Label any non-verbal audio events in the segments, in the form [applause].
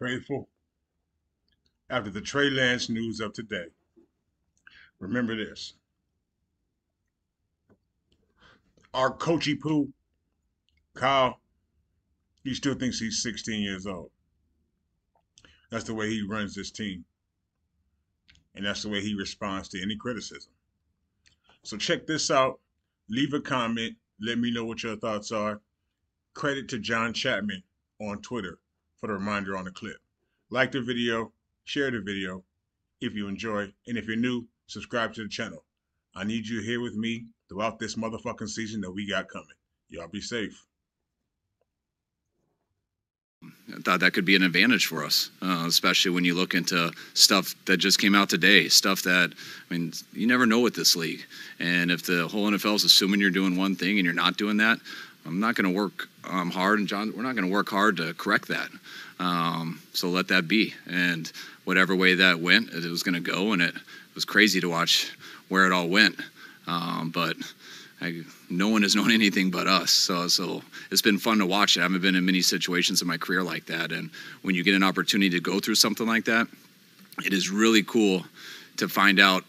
Faithful, after the Trey Lance news of today, remember this. Our coachy poo, Kyle, he still thinks he's 16 years old. That's the way he runs this team. And that's the way he responds to any criticism. So check this out. Leave a comment. Let me know what your thoughts are. Credit to John Chapman on Twitter for the reminder on the clip. Like the video, share the video if you enjoy, and if you're new, subscribe to the channel. I need you here with me throughout this motherfucking season that we got coming. Y'all be safe. I thought that could be an advantage for us, uh, especially when you look into stuff that just came out today. Stuff that, I mean, you never know with this league. And if the whole NFL is assuming you're doing one thing and you're not doing that, I'm not going to work um, hard, and John, we're not going to work hard to correct that. Um, so let that be. And whatever way that went, it was going to go, and it was crazy to watch where it all went. Um, but I, no one has [laughs] known anything but us. So, so it's been fun to watch it. I haven't been in many situations in my career like that. And when you get an opportunity to go through something like that, it is really cool to find out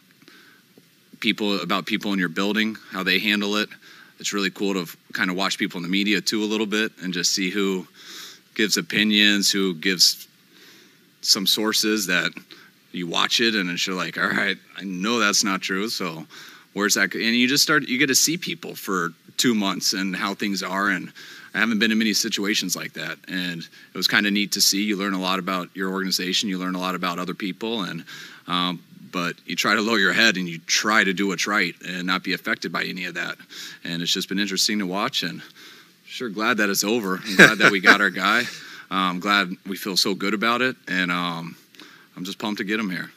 people about people in your building, how they handle it, it's really cool to kind of watch people in the media too a little bit and just see who gives opinions, who gives some sources that you watch it and it's you're like, all right, I know that's not true. So where's that? And you just start, you get to see people for two months and how things are. And I haven't been in many situations like that. And it was kind of neat to see. You learn a lot about your organization, you learn a lot about other people. And um, but you try to lower your head and you try to do what's right and not be affected by any of that. And it's just been interesting to watch and sure glad that it's over. I'm glad that we got our guy. I'm [laughs] glad we feel so good about it. And um, I'm just pumped to get him here.